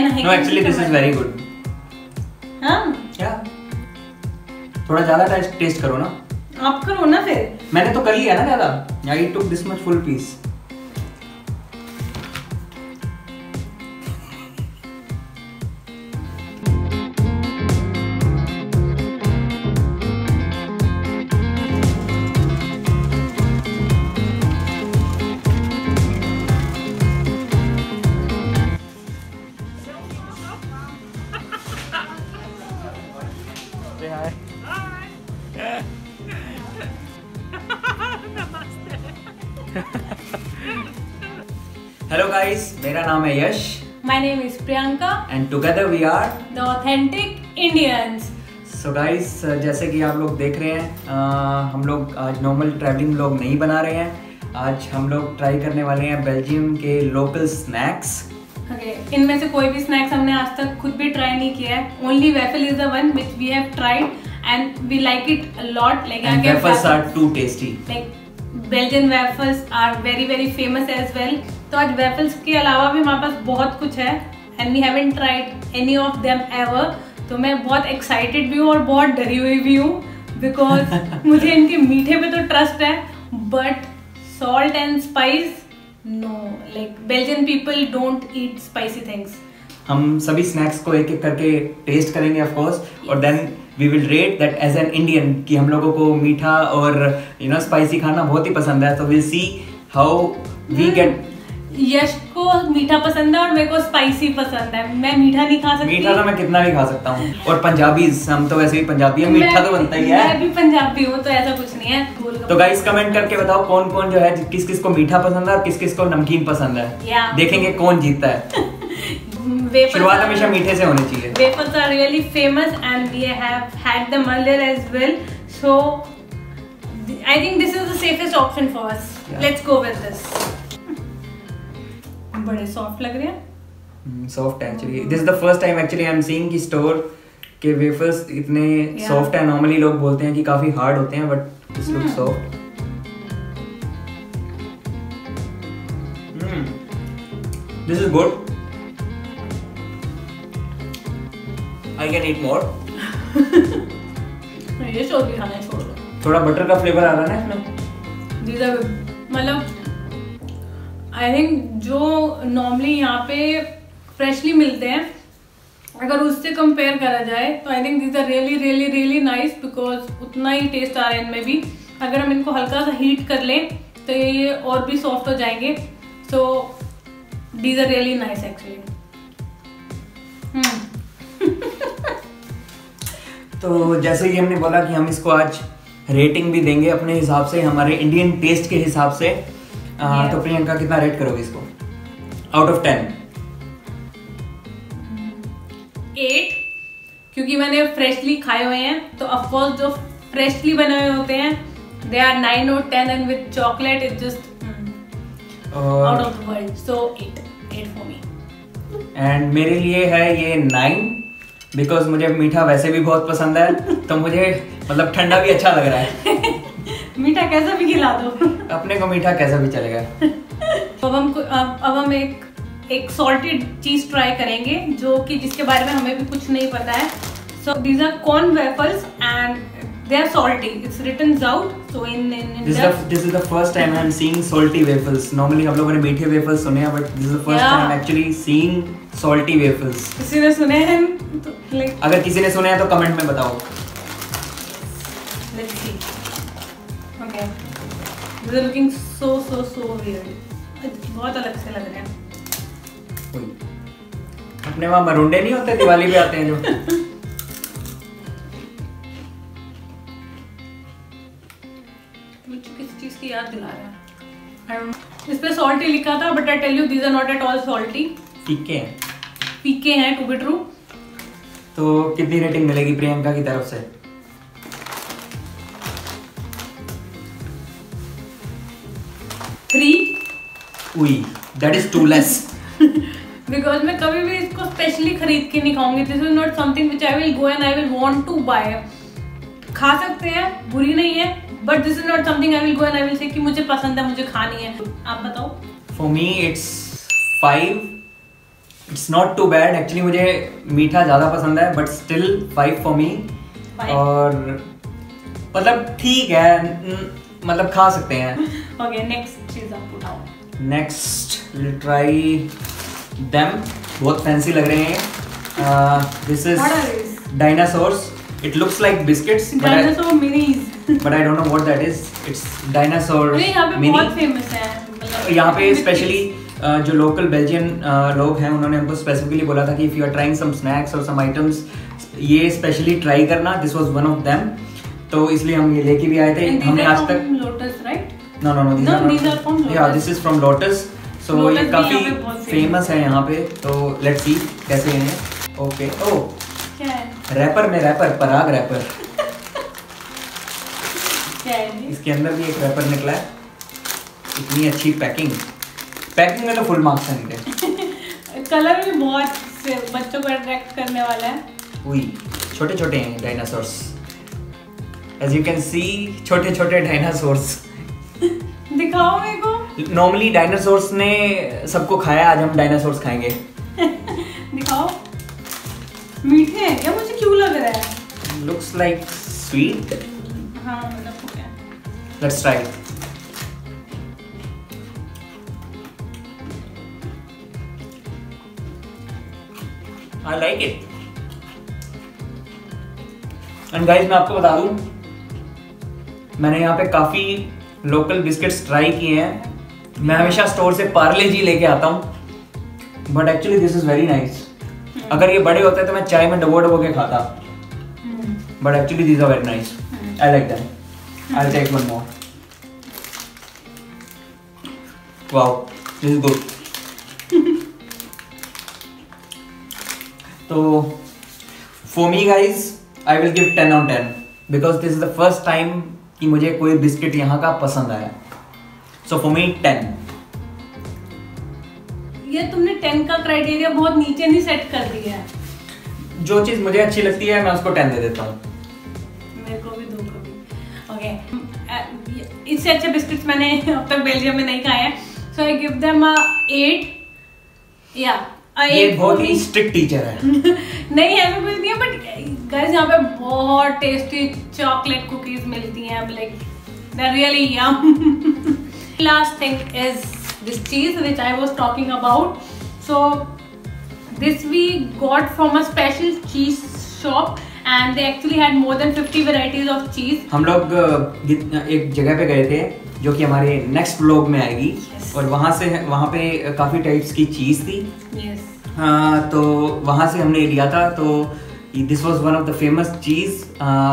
And no actually this is very good हाँ? क्या थोड़ा ज़्यादा टेस्ट करो ना। आप करो ना फिर। मैंने तो कर लिया ना ज़्यादा। I took this much full piece hello guys मेरा नाम है Yash. My name is Priyanka and together we are the authentic Indians so guys जैसे कि आप लोग देख रहे हैं uh, हम लोग आज नॉर्मल ट्रैवलिंग लोग नहीं बना रहे हैं। आज हम लोग ट्राई करने वाले हैं बेल्जियम के लोकल स्नैक्स ओके इनमें से कोई भी स्नैक्स हमने आज तक खुद भी ट्राई नहीं किया है। Only waffle is the one which we have tried and we like it a lot like and wafers are too tasty like Belgian waffles are very very famous as well तो आज waffles के अलावा भी हमारे पास बहुत कुछ है and we haven't tried any of them ever तो मैं बहुत एक्साइटेड भी हूँ और बहुत डरी हुई भी हूँ बिकॉज़ मुझे इनके मीठे पे तो ट्रस्ट है but salt and spice no like Belgian people don't eat spicy things हम सभी स्नैक्स को एक एक करके टेस्ट करेंगे ऑफ़ कोर्स और then we will rate that as an Indian कि हम लोगों को मीठा और यू नो स्पाइसी खाना बहुत ही पसंद है तो will see how we get Yash को मीठा पसंद है और मेरे को स्पाइसी पसंद है। मैं मीठा नहीं खा सकती। मीठा तो मैं कितना भी खा सकता हूँ। और पंजाबी हम तो वैसे ही पंजाबी है मीठा तो बनता ही है। मैं भी पंजाबी हूँ तो ऐसा कुछ नहीं है। तो गाइस कमेंट करके बताओ कौन कौन जो है किस किस को मीठा पसंद है और किस किस को नमकीन पसंद है। देखेंगे कौन जीतता है। शुरुआत हमेशा मीठे से होनी चाहिए। really famous and we have had them earlier as well. So th- I think this is the safest option for us. Yeah. Let's go with this. बड़े सॉफ्ट लग रहे हैं? Soft actually this is the first time actually I am seeing कि store के wafers इतने soft है। Normally लोग बोलते हैं कि काफ़ी हार्ड होते हैं but this look. Soft this is good I can eat more ये शोर भी खाना छोड़ दो। थोड़ा बटर का फ्लेवर आ रहा है ना? इसमें मतलब आई थिंक जो नॉर्मली यहाँ पे फ्रेशली मिलते हैं अगर उससे कंपेयर करा जाए तो I think these are really really really nice because उतना ही टेस्ट आ रहा है इनमें भी। अगर हम इनको हल्का सा हीट कर लें तो ये और भी सॉफ्ट हो जाएँगे। So these are really nice actually तो जैसे कि हमने बोला कि हम इसको आज रेटिंग भी देंगे अपने हिसाब से हमारे इंडियन टेस्ट के हिसाब से। आ, Yeah. तो प्रियंका कितना रेट करोगे इसको? आउट ऑफ़ टेन एट क्योंकि मैंने फ्रेशली खाए हुए हैं तो ऑफकोर्स जो फ्रेशली बने हुए होते हैं दे आर नाइन और ten and with chocolate is just out of world so eight eight for me and मेरे लिए है ये नाइन बिकॉज़ मुझे मीठा वैसे भी बहुत पसंद है तो मुझे मतलब ठंडा भी अच्छा लग रहा है। मीठा कैसा भी खिला दो। अपने को मीठा कैसा भी चलेगा। अब हम अब अब हम एक एक सॉल्टेड चीज़ ट्राई करेंगे जो कि जिसके बारे में हमें भी कुछ नहीं पता है so these are corn wafers and they are salty it's written out so in this is this is the first time I am seeing salty waffles normally हम लोगों ने मीठे वेफल्स सुने हैं but this is the first Yeah. Time actually seeing salty waffles किसी ने सुने हैं तो लाइक अगर किसी ने सुने हैं तो कमेंट में बताओ Let's see. Okay. These are looking so so so weird. बहुत अलग से लग रहे हैं। अपने वहाँ मरुंडे नहीं होते? दिवाली पे आते हैं जो। मुझे किस चीज़ की याद दिला रहा है। इस पे सॉल्टी लिखा था but I tell you these are not at all salty फीके हैं। पीके हैं टू बी ट्रू। तो कितनी रेटिंग मिलेगी प्रियंका की तरफ़ से? उई that is too less because मैं कभी भी इसको स्पेशली खरीद के नहीं खाऊँगी। This is not something which I will go and I will want to buy खा सकते हैं बुरी नहीं है but this is not something I will go and I will say कि मुझे पसंद है मुझे खानी है। आप बताओ। For me it's five it's not too bad actually मुझे मीठा ज़्यादा पसंद है but still five for me और मतलब ठीक है मतलब खा सकते हैं। ओके नेक्स्ट चीज़ आप उठाओ। नेक्स्ट विल ट्राई देम बहुत फैंसी लग रहे हैं। This is? Dinosaurs it looks like biscuits dinosaur minis but I don't know what that is it's dinosaur अरे यहाँ पे बहुत फ़ेमस है। यहाँ पे स्पेशली uh, जो लोकल बेल्जियन uh, लोग हैं उन्होंने हमको स्पेसिफिकली बोला था कि if you are trying some snacks और सम आइटम्स ये स्पेशली ट्राई करना. This was one of them तो इसलिए हम ये लेके भी आए थे। हमने आज तक Lotus right no no no No, are these are from या Lotus. This is from Lotus so Lotus ये काफ़ी फ़ेमस है। यहाँ पे। तो लेट्स सी कैसे हैं ओके ओ क्या है? रैपर में रैपर पराग रैपर क्या है इसके अंदर भी एक रैपर निकला है। इतनी अच्छी पैकिंग पैकिंग में तो फुल मार्क्स हैं इनके। कलर भी बहुत से बच्चों को अट्रैक्ट करने वाला है। हुई छोटे छोटे हैं dinosaurs as you can see छोटे छोटे डायनासोर्स दिखाओ मेरे को। नॉर्मली डायनासोर्स ने सबको खाया आज हम डायनासोर्स खाएँगे। दिखाओ। मीठे हैं क्या? मुझे क्यों लग रहा है? लुक्स लाइक स्वीट हाँ मतलब let's try I like it and guys मैं आपको बता दूँ मैंने यहाँ पे काफ़ी लोकल बिस्किट्स ट्राई किए हैं। मैं हमेशा स्टोर से पार्ले जी लेके आता हूँ। But actually this is very nice अगर ये बड़े होते तो मैं चाय में डबो डबो के खाता। But actually this are very nice I like that I take one more wow this is good तो for me guys I will give 10 on 10 because this is the first time कि मुझे कोई बिस्किट यहाँ का पसंद आया। So for me 10 ये तुमने टेन का क्राइटेरिया बहुत नीचे नहीं सेट कर दिया है। जो चीज़ मुझे अच्छी लगती है मैं उसको टेन दे देता हूँ। मेरे को भी दो कभी ओके इससे अच्छे बिस्किट्स मैंने अब तक बेल्जियम में नहीं खाए हैं। So I give them eight या ये बहुत ही स्ट्रिक्ट टीचर है। नहीं ऐसा कुछ नहीं है बट गाइस यहाँ पे बहुत टेस्टी चॉकलेट कुकीज मिलती हैं like they really yum last thing is this cheese which I was talking about so this we got from a special cheese shop and they actually had more than 50 varieties of cheese. हम लोग एक जगह पे गए थे जो कि हमारे नेक्स्ट व्लॉग में आएगी। Yes. और वहाँ से वहाँ पे काफ़ी टाइप्स की चीज़ थी। Yes. हाँ, तो वहाँ से हमने लिया था तो this was one of the famous cheese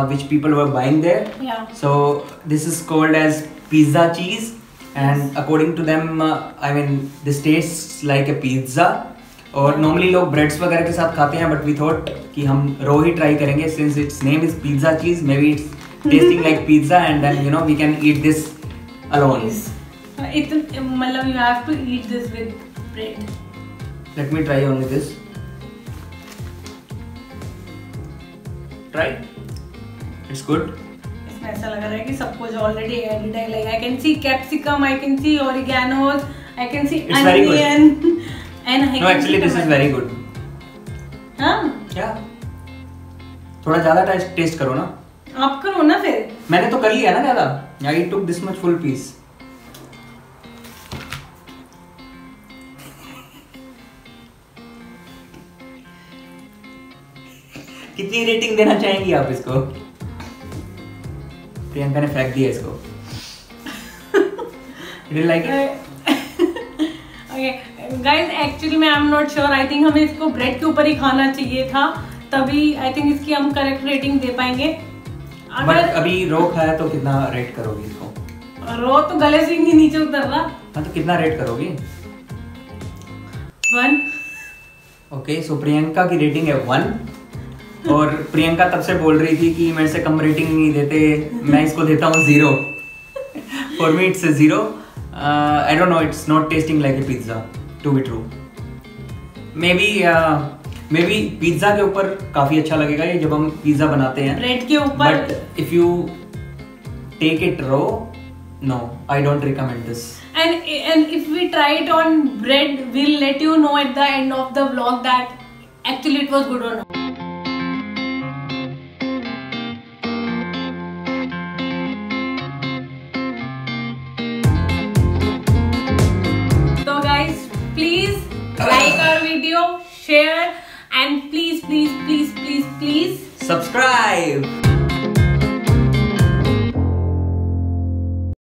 which people were buying yeah. So this is called as pizza cheese and according to them I mean this taste like a pizza और normally लोग breads वगैरह के साथ खाते हैं but we thought कि हम raw ही ट्राई करेंगे since it's name is pizza cheese maybe it's tasting like pizza and then you know we can eat this alone it मतलब you have to eat this with bread. Let me try only this. Try. It's good. इसमें ऐसा लग रहा है कि सब कुछ already added है like I can see capsicum I can see oreganos I can see. Onion and No, actually this is very good. हाँ Yeah. थोड़ा ज़्यादा टेस्ट करो ना आप करो ना फिर मैंने तो कर लिया ना ज़्यादा I took this much full piece कितनी रेटिंग देना चाहेंगी आप इसको? प्रियंका ने फेंक दिया इसको। लाइक ओके गाइस एक्चुअली मैं I am not sure I think हमें इसको ब्रेड के ऊपर ही खाना चाहिए था। तभी आई थिंक इसकी हम करेक्ट रेटिंग दे पाएँगे। अगर अभी रो खाया तो कितना रेट करोगी इसको? रो तो गले से ही नीचे उतर रहा हाँ तो कितना रेट करोगी? वन ओके सो प्रियंका की रेटिंग है वन और प्रियंका तब से बोल रही थी कि मेरे से कम रेटिंग नहीं देते मैं इसको देता हूँ zero for me it's zero I don't know it's not tasting like a pizza to be true maybe maybe pizza के ऊपर काफ़ी अच्छा लगेगा ये जब हम पिज्जा बनाते हैं. ब्रेड के ऊपर? But if you take it raw no I don't recommend this and and if we try it on bread we'll let you know at the end of the vlog that actually it was good or not. Subscribe.